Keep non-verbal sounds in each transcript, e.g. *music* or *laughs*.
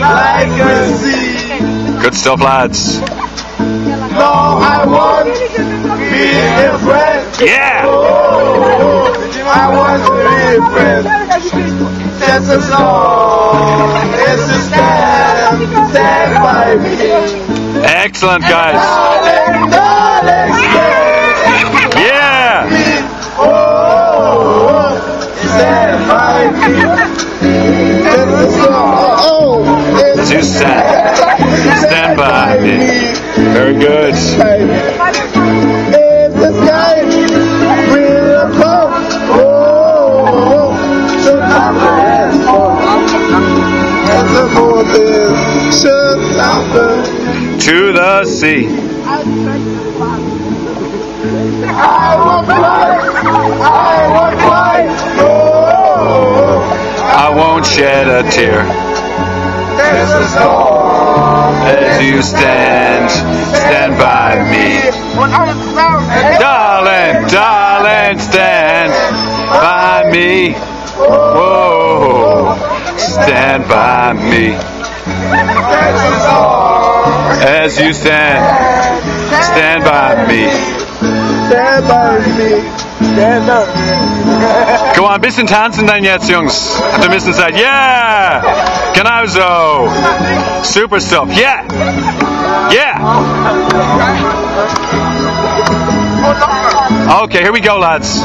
like a sea. Good stuff, lads. No, I want to be a friend. Yeah! Oh, I want to be a friend. Just as long as you stand, stand by me. Excellent, guys. Darling, darling, *laughs* stand Yeah! Oh, stand by me. Stand. Stand by. Very good. To the sea. I will I will oh, I won't shed a tear there's a storm. as you stand. Stand by me. Darling, darling, stand by me. Whoa, stand by me There's a storm. as you stand. Stand by me. Stand by me. Stand by me. Go on, bisschen tanzen dann jetzt, Jungs. Und wir müssen sagen, yeah! Genau so. Super stuff. Yeah! Yeah! Okay, here we go, lads.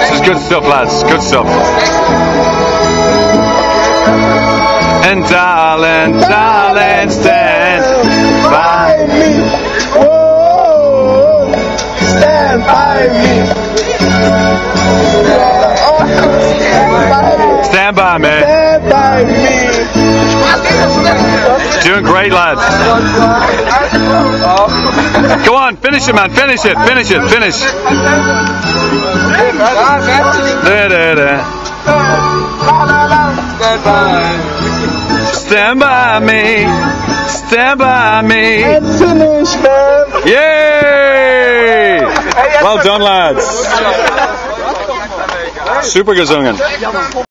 This is good stuff, lads. Good stuff. And darling, darling, stand by. by me. Oh, stand by me. Stand by me. Stand by me. Doing great, lads. Go on, finish it, man. Finish it. Finish it. Finish. Da, da, da. Stand by me. Stand by me. And finish. Yay! Well done, lads. Super gesungen.